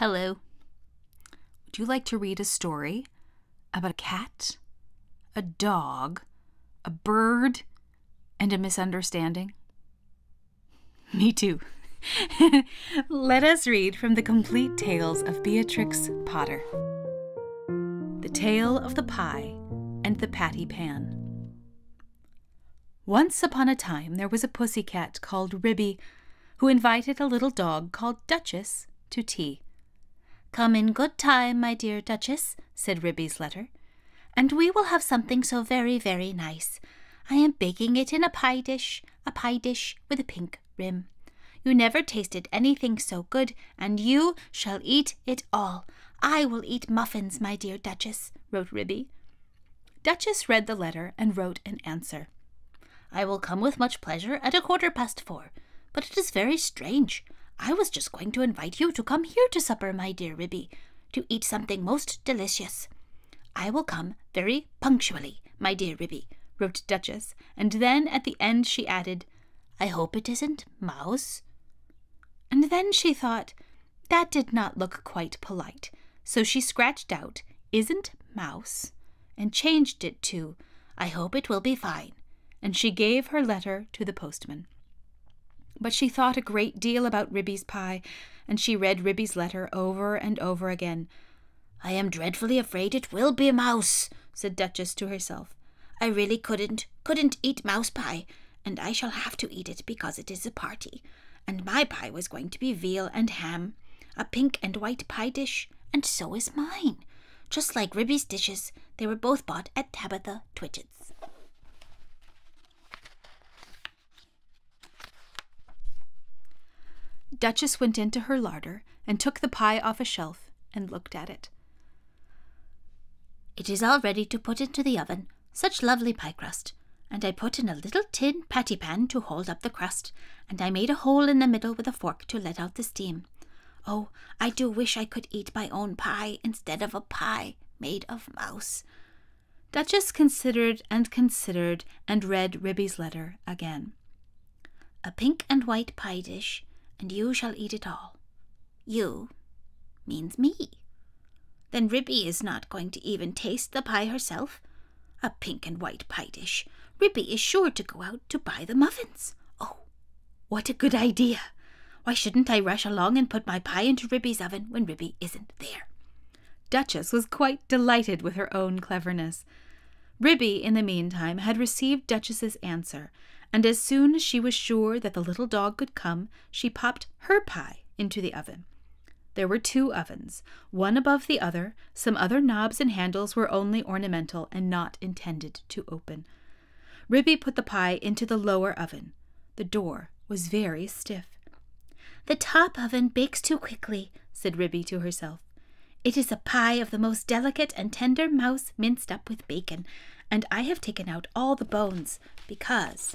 Hello. Would you like to read a story about a cat, a dog, a bird, and a misunderstanding? Me too. Let us read from the complete tales of Beatrix Potter The Tale of the Pie and the Patty Pan. Once upon a time there was a pussy cat called Ribby who invited a little dog called Duchess to tea. Come in good time, my dear Duchess, said Ribby's letter, and we will have something so very, very nice. I am baking it in a pie dish, a pie dish with a pink rim. You never tasted anything so good, and you shall eat it all. I will eat muffins, my dear Duchess, wrote Ribby. Duchess read the letter and wrote an answer. I will come with much pleasure at a quarter past four, but it is very strange. I was just going to invite you to come here to supper, my dear Ribby, to eat something most delicious. I will come very punctually, my dear Ribby, wrote Duchess, and then at the end she added, I hope it isn't mouse. And then she thought, that did not look quite polite, so she scratched out, isn't mouse, and changed it to, I hope it will be fine, and she gave her letter to the postman. But she thought a great deal about Ribby's pie, and she read Ribby's letter over and over again. I am dreadfully afraid it will be a mouse, said Duchess to herself. I really couldn't, couldn't eat mouse pie, and I shall have to eat it because it is a party. And my pie was going to be veal and ham, a pink and white pie dish, and so is mine. Just like Ribby's dishes, they were both bought at Tabitha Twitchit's. Duchess went into her larder and took the pie off a shelf and looked at it. It is all ready to put into the oven. Such lovely pie crust. And I put in a little tin patty pan to hold up the crust, and I made a hole in the middle with a fork to let out the steam. Oh, I do wish I could eat my own pie instead of a pie made of mouse. Duchess considered and considered and read Ribby's letter again. A pink and white pie dish and you shall eat it all. You means me. Then Ribby is not going to even taste the pie herself. A pink and white pie dish. Ribby is sure to go out to buy the muffins. Oh, what a good idea! Why shouldn't I rush along and put my pie into Ribby's oven when Ribby isn't there? Duchess was quite delighted with her own cleverness. Ribby, in the meantime, had received Duchess's answer, and as soon as she was sure that the little dog could come, she popped her pie into the oven. There were two ovens, one above the other. Some other knobs and handles were only ornamental and not intended to open. Ribby put the pie into the lower oven. The door was very stiff. The top oven bakes too quickly, said Ribby to herself. It is a pie of the most delicate and tender mouse minced up with bacon, and I have taken out all the bones because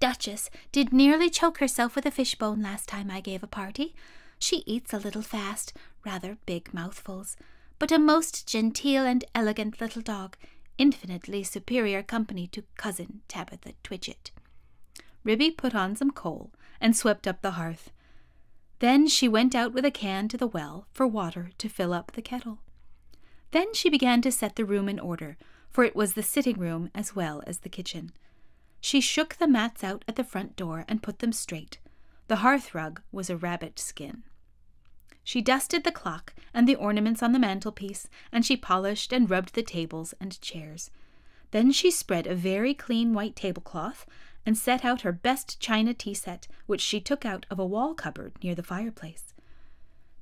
Duchess did nearly choke herself with a fishbone last time I gave a party. She eats a little fast, rather big mouthfuls, but a most genteel and elegant little dog, infinitely superior company to cousin Tabitha Twitchit. Ribby put on some coal and swept up the hearth. Then she went out with a can to the well for water to fill up the kettle. Then she began to set the room in order, for it was the sitting room as well as the kitchen. She shook the mats out at the front door and put them straight. The hearth rug was a rabbit skin. She dusted the clock and the ornaments on the mantelpiece, and she polished and rubbed the tables and chairs. Then she spread a very clean white tablecloth and set out her best china tea set, which she took out of a wall cupboard near the fireplace.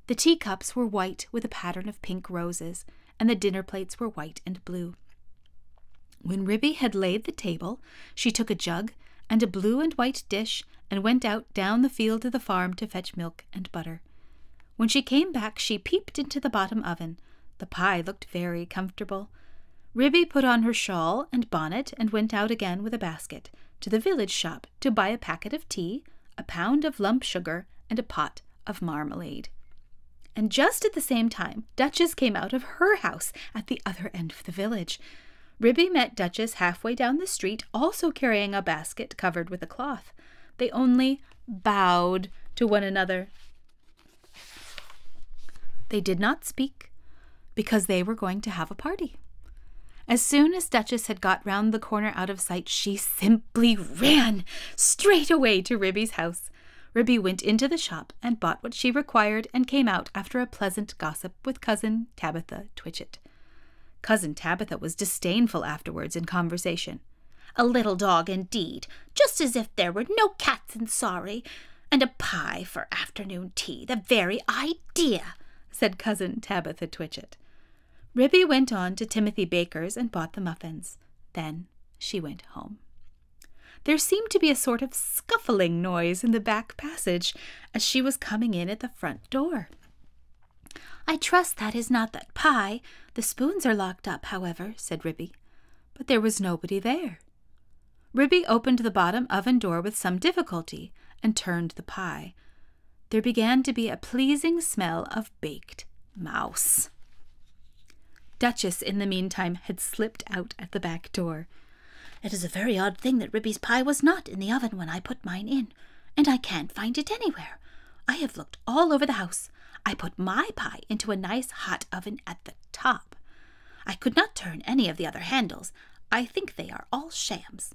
The teacups were white with a pattern of pink roses, and the dinner plates were white and blue. When Ribby had laid the table, she took a jug and a blue and white dish and went out down the field to the farm to fetch milk and butter. When she came back, she peeped into the bottom oven. The pie looked very comfortable. Ribby put on her shawl and bonnet and went out again with a basket to the village shop to buy a packet of tea, a pound of lump sugar, and a pot of marmalade. And just at the same time, Duchess came out of her house at the other end of the village. Ribby met Duchess halfway down the street, also carrying a basket covered with a cloth. They only bowed to one another. They did not speak because they were going to have a party. As soon as Duchess had got round the corner out of sight, she simply ran straight away to Ribby's house. Ribby went into the shop and bought what she required and came out after a pleasant gossip with cousin Tabitha Twitchit. Cousin Tabitha was disdainful afterwards in conversation. A little dog indeed, just as if there were no cats in Sawrey, and a pie for afternoon tea, the very idea, said cousin Tabitha Twitchit. Ribby went on to Timothy Baker's and bought the muffins. Then she went home. There seemed to be a sort of scuffling noise in the back passage as she was coming in at the front door. I trust that is not that pie. The spoons are locked up, however, said Ribby. But there was nobody there. Ribby opened the bottom oven door with some difficulty and turned the pie. There began to be a pleasing smell of baked mouse. Duchess, in the meantime, had slipped out at the back door. It is a very odd thing that Ribby's pie was not in the oven when I put mine in, and I can't find it anywhere. I have looked all over the house. I put my pie into a nice hot oven at the top. I could not turn any of the other handles. I think they are all shams,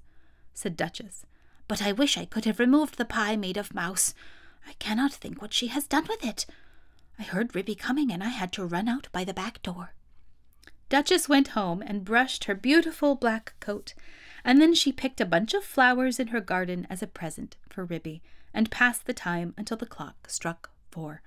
said Duchess. But I wish I could have removed the pie made of mouse. I cannot think what she has done with it. I heard Ribby coming, and I had to run out by the back door. Duchess went home and brushed her beautiful black coat, and then she picked a bunch of flowers in her garden as a present for Ribby, and passed the time until the clock struck four.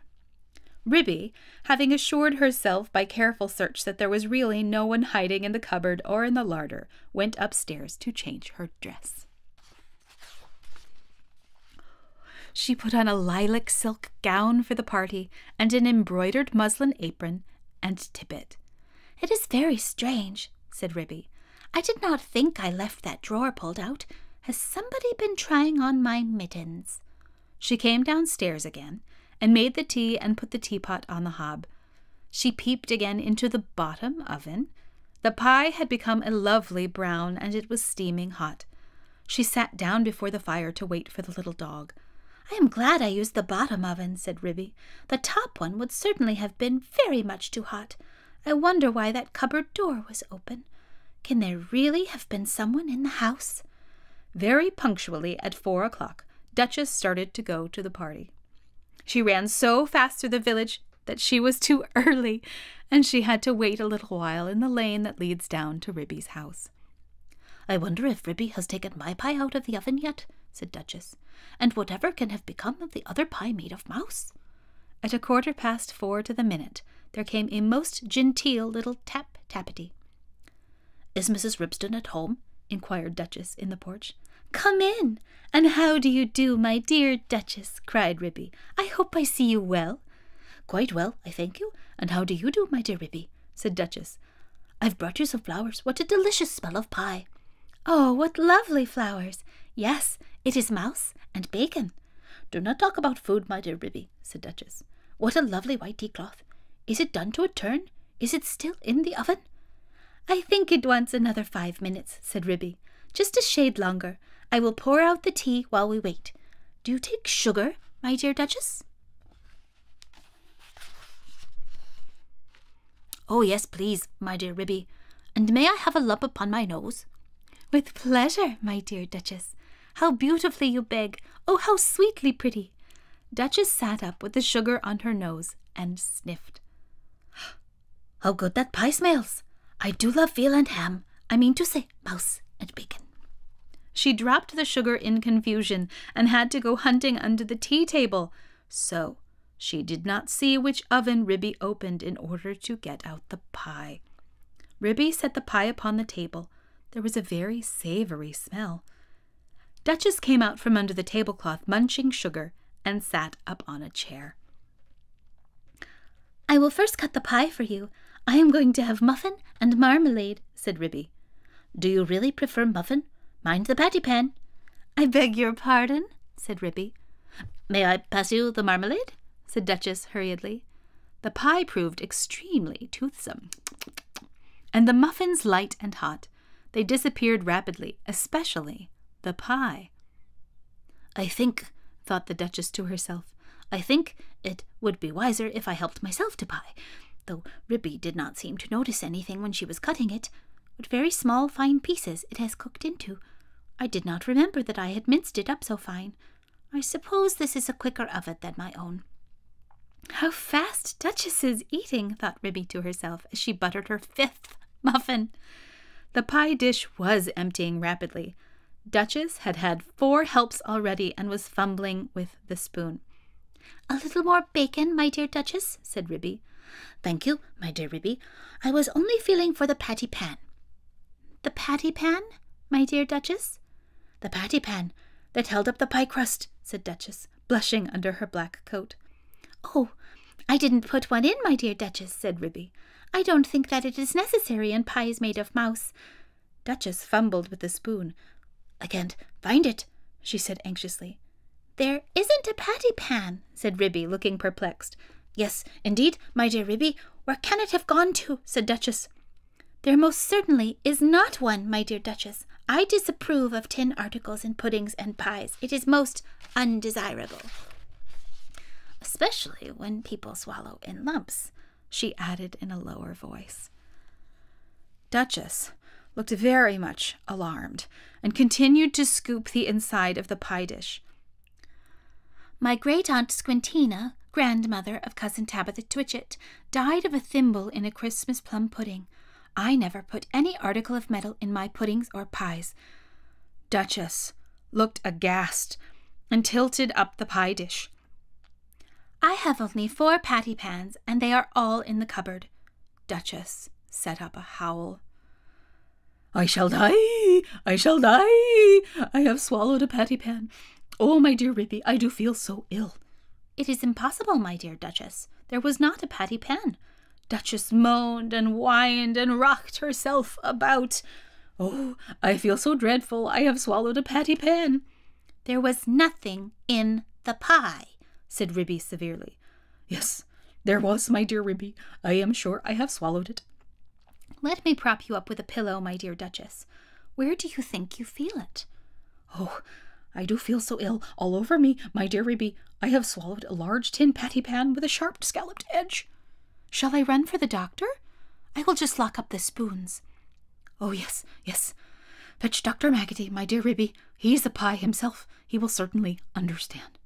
Ribby, having assured herself by careful search that there was really no one hiding in the cupboard or in the larder, went upstairs to change her dress. She put on a lilac silk gown for the party and an embroidered muslin apron and tippet. It is very strange, said Ribby. I did not think I left that drawer pulled out. Has somebody been trying on my mittens? She came downstairs again and made the tea and put the teapot on the hob. She peeped again into the bottom oven. The pie had become a lovely brown and it was steaming hot. She sat down before the fire to wait for the little dog. I am glad I used the bottom oven, said Ribby. The top one would certainly have been very much too hot. I wonder why that cupboard door was open. Can there really have been someone in the house? Very punctually at four o'clock, Duchess started to go to the party. She ran so fast through the village that she was too early, and she had to wait a little while in the lane that leads down to Ribby's house. I wonder if Ribby has taken my pie out of the oven yet, said Duchess, and whatever can have become of the other pie made of mouse? At a quarter past four to the minute, there came a most genteel little tap tappity. Is Mrs. Ribston at home? inquired Duchess in the porch. Come in, and how do you do, my dear Duchess? cried Ribby. I hope I see you well. Quite well, I thank you. And how do you do, my dear Ribby? said Duchess. I've brought you some flowers. What a delicious smell of pie! Oh, what lovely flowers! Yes, it is mouse and bacon. Do not talk about food, my dear Ribby, said Duchess. What a lovely white tea cloth! Is it done to a turn? Is it still in the oven? I think it wants another five minutes, said Ribby. Just a shade longer. I will pour out the tea while we wait. Do you take sugar, my dear Duchess? Oh, yes, please, my dear Ribby. And may I have a lump upon my nose? With pleasure, my dear Duchess. How beautifully you beg! Oh, how sweetly pretty! Duchess sat up with the sugar on her nose and sniffed. How good that pie smells! I do love veal and ham. I mean to say, mouse and bacon. She dropped the sugar in confusion and had to go hunting under the tea table. So she did not see which oven Ribby opened in order to get out the pie. Ribby set the pie upon the table. There was a very savory smell. Duchess came out from under the tablecloth munching sugar and sat up on a chair. I will first cut the pie for you. I am going to have muffin and marmalade, said Ribby. Do you really prefer muffin? Mind the patty pan. I beg your pardon, said Ribby. May I pass you the marmalade? said Duchess hurriedly. The pie proved extremely toothsome, and the muffins light and hot. They disappeared rapidly, especially the pie. I think, thought the Duchess to herself, I think it would be wiser if I helped myself to pie, though Ribby did not seem to notice anything when she was cutting it. What very small, fine pieces it has cooked into. I did not remember that I had minced it up so fine. I suppose this is a quicker oven than my own. How fast Duchess is eating, thought Ribby to herself as she buttered her fifth muffin. The pie dish was emptying rapidly. Duchess had had four helps already and was fumbling with the spoon. A little more bacon, my dear Duchess, said Ribby. Thank you, my dear Ribby. I was only feeling for the patty pan. The patty pan, my dear Duchess? The patty pan that held up the pie crust, said Duchess, blushing under her black coat. Oh, I didn't put one in, my dear Duchess, said Ribby. I don't think that it is necessary in pies made of mouse. Duchess fumbled with the spoon. I can't find it, she said anxiously. There isn't a patty pan, said Ribby, looking perplexed. Yes, indeed, my dear Ribby. Where can it have gone to? said Duchess. There most certainly is not one, my dear Duchess. I disapprove of tin articles in puddings and pies. It is most undesirable. Especially when people swallow in lumps, she added in a lower voice. Duchess looked very much alarmed and continued to scoop the inside of the pie dish. My great aunt Squintina, grandmother of cousin Tabitha Twitchit, died of a thimble in a Christmas plum pudding. I never put any article of metal in my puddings or pies. Duchess looked aghast and tilted up the pie dish. I have only four patty pans, and they are all in the cupboard. Duchess set up a howl. I shall die! I shall die! I have swallowed a patty pan. Oh, my dear Ribby, I do feel so ill. It is impossible, my dear Duchess. There was not a patty pan. Duchess moaned and whined and rocked herself about. Oh, I feel so dreadful. I have swallowed a patty pan. There was nothing in the pie, said Ribby severely. Yes, there was, my dear Ribby. I am sure I have swallowed it. Let me prop you up with a pillow, my dear Duchess. Where do you think you feel it? Oh, I do feel so ill all over me, my dear Ribby. I have swallowed a large tin patty pan with a sharp scalloped edge. Shall I run for the doctor? I will just lock up the spoons. Oh, yes, yes. Fetch Dr. Maggotty, my dear Ribby. He's a pie himself. He will certainly understand.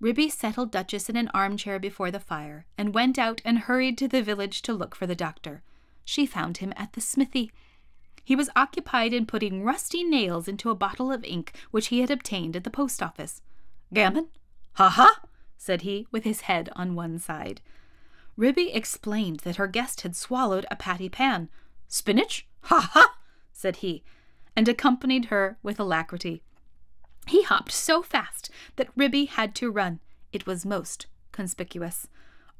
Ribby settled Duchess in an armchair before the fire and went out and hurried to the village to look for the doctor. She found him at the smithy. He was occupied in putting rusty nails into a bottle of ink which he had obtained at the post office. Gammon? Ha ha! said he, with his head on one side. Ribby explained that her guest had swallowed a patty pan. Spinach? Ha ha! said he, and accompanied her with alacrity. He hopped so fast that Ribby had to run. It was most conspicuous.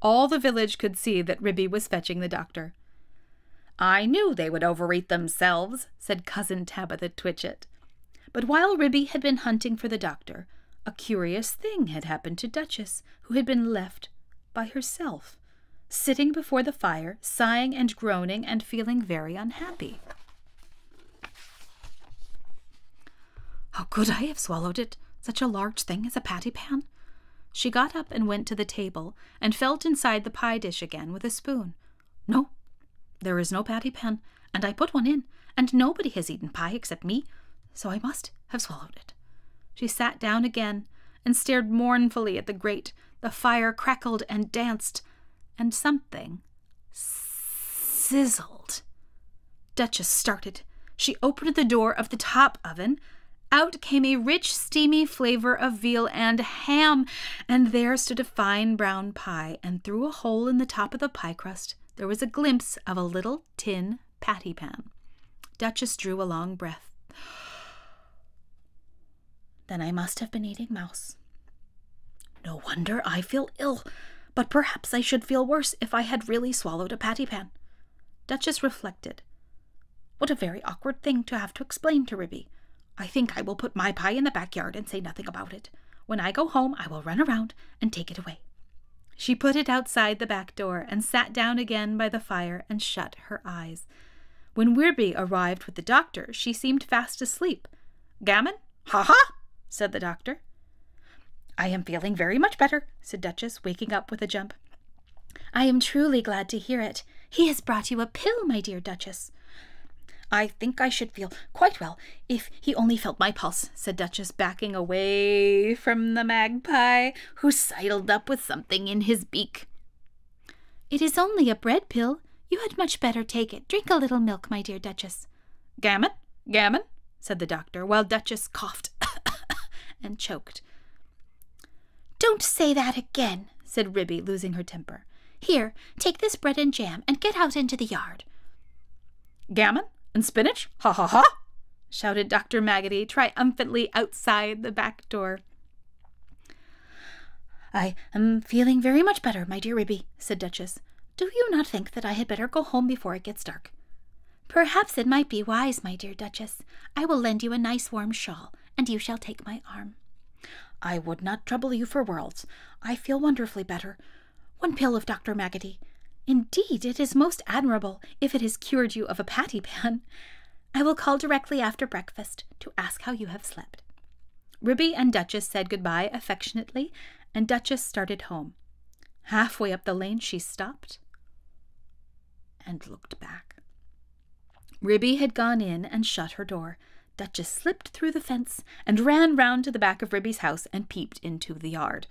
All the village could see that Ribby was fetching the doctor. I knew they would overeat themselves, said Cousin Tabitha Twitchit. But while Ribby had been hunting for the doctor, a curious thing had happened to Duchess, who had been left by herself sitting before the fire, sighing and groaning and feeling very unhappy. How could I have swallowed it, such a large thing as a patty pan? She got up and went to the table and felt inside the pie dish again with a spoon. No, there is no patty pan, and I put one in, and nobody has eaten pie except me, so I must have swallowed it. She sat down again and stared mournfully at the grate. The fire crackled and danced and something sizzled. Duchess started. She opened the door of the top oven. Out came a rich, steamy flavor of veal and ham, and there stood a fine brown pie, and through a hole in the top of the pie crust there was a glimpse of a little tin patty pan. Duchess drew a long breath. Then I must have been eating mouse. No wonder I feel ill but perhaps I should feel worse if I had really swallowed a patty pan. Duchess reflected. What a very awkward thing to have to explain to Ribby. I think I will put my pie in the backyard and say nothing about it. When I go home, I will run around and take it away. She put it outside the back door and sat down again by the fire and shut her eyes. When Ribby arrived with the doctor, she seemed fast asleep. Gammon? Ha ha! said the doctor. I am feeling very much better, said Duchess, waking up with a jump. I am truly glad to hear it. He has brought you a pill, my dear Duchess. I think I should feel quite well if he only felt my pulse, said Duchess, backing away from the magpie, who sidled up with something in his beak. It is only a bread pill. You had much better take it. Drink a little milk, my dear Duchess. Gammon, gammon, said the doctor, while Duchess coughed and choked. Don't say that again, said Ribby, losing her temper. Here, take this bread and jam and get out into the yard. Gammon and spinach? Ha ha ha! shouted Dr. Maggotty triumphantly outside the back door. I am feeling very much better, my dear Ribby, said Duchess. Do you not think that I had better go home before it gets dark? Perhaps it might be wise, my dear Duchess. I will lend you a nice warm shawl, and you shall take my arm. I would not trouble you for worlds. I feel wonderfully better. One pill of Dr. Maggotty. Indeed, it is most admirable if it has cured you of a patty pan. I will call directly after breakfast to ask how you have slept. Ribby and Duchess said good-bye affectionately, and Duchess started home. Halfway up the lane, she stopped and looked back. Ribby had gone in and shut her door. Duchess slipped through the fence and ran round to the back of Ribby's house and peeped into the yard.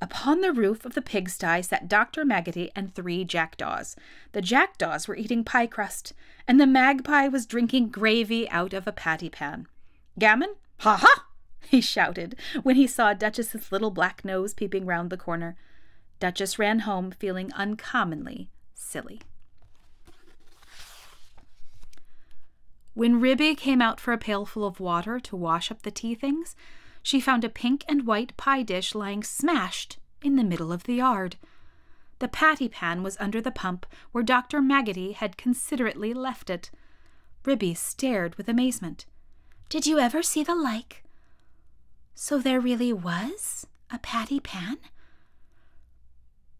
Upon the roof of the pigsty sat Dr. Maggotty and three jackdaws. The jackdaws were eating pie crust, and the magpie was drinking gravy out of a patty pan. Gammon? Ha ha! he shouted when he saw Duchess's little black nose peeping round the corner. Duchess ran home feeling uncommonly silly. When Ribby came out for a pailful of water to wash up the tea things, she found a pink and white pie dish lying smashed in the middle of the yard. The patty pan was under the pump where Dr. Maggotty had considerately left it. Ribby stared with amazement. Did you ever see the like? So there really was a patty pan?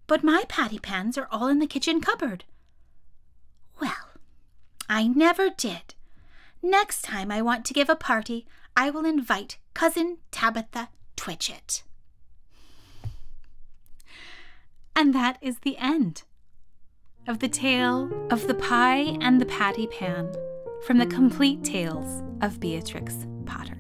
But my patty pans are all in the kitchen cupboard. Well, I never did. Next time I want to give a party, I will invite Cousin Tabitha Twitchit. And that is the end of the tale of the pie and the patty pan from the complete tales of Beatrix Potter.